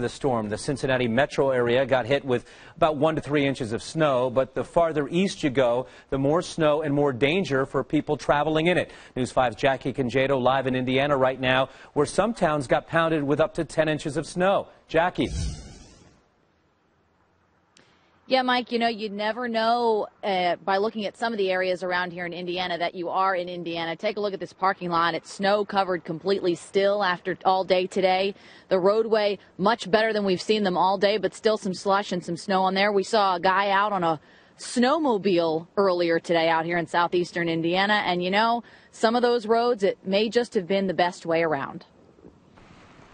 The storm, the Cincinnati metro area got hit with about one to three inches of snow, but the farther east you go, the more snow and more danger for people traveling in it. News 5's Jackie Congedo live in Indiana right now, where some towns got pounded with up to 10 inches of snow. Jackie. Yeah, Mike, you know, you'd never know uh, by looking at some of the areas around here in Indiana that you are in Indiana. Take a look at this parking lot. It's snow covered completely still after all day today. The roadway, much better than we've seen them all day, but still some slush and some snow on there. We saw a guy out on a snowmobile earlier today out here in southeastern Indiana. And, you know, some of those roads, it may just have been the best way around.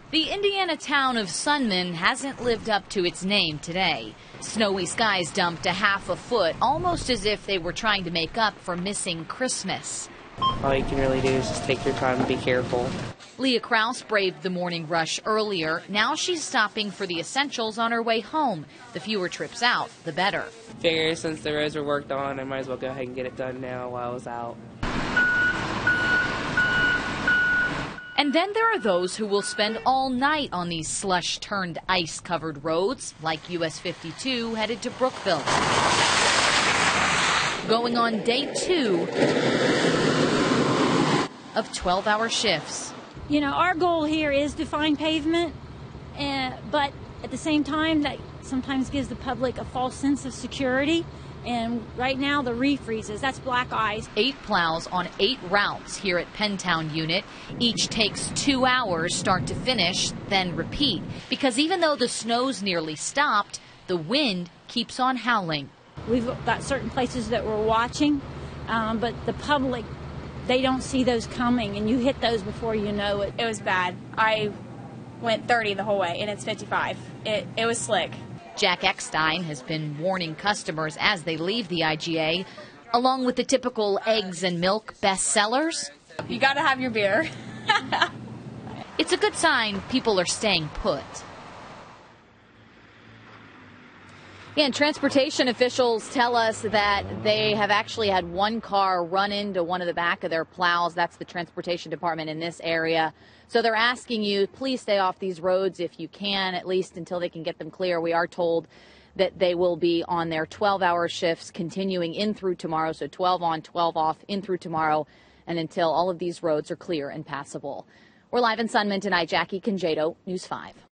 The Indiana town of Sunman hasn't lived up to its name today. Snowy skies dumped a half a foot, almost as if they were trying to make up for missing Christmas. All you can really do is just take your time and be careful. Leah Kraus braved the morning rush earlier. Now she's stopping for the essentials on her way home. The fewer trips out, the better. Figure since the roads were worked on, I might as well go ahead and get it done now while I was out. And then there are those who will spend all night on these slush turned ice covered roads, like US 52 headed to Brookville. Going on day two of 12 hour shifts. You know, our goal here is to find pavement, uh, but at the same time, that sometimes gives the public a false sense of security. And right now, the refreezes. That's black ice. Eight plows on eight routes here at Penntown Unit. Each takes two hours start to finish, then repeat. Because even though the snow's nearly stopped, the wind keeps on howling. We've got certain places that we're watching, um, but the public, they don't see those coming, and you hit those before you know it. It was bad. I went 30 the whole way, and it's 55. It, it was slick. Jack Eckstein has been warning customers as they leave the IGA, along with the typical eggs and milk bestsellers. You got to have your beer. it's a good sign people are staying put. And transportation officials tell us that they have actually had one car run into one of the back of their plows. That's the transportation department in this area. So they're asking you, please stay off these roads if you can, at least until they can get them clear. We are told that they will be on their 12 hour shifts continuing in through tomorrow. So 12 on, 12 off, in through tomorrow, and until all of these roads are clear and passable. We're live in Sunman tonight. Jackie Congedo, News 5.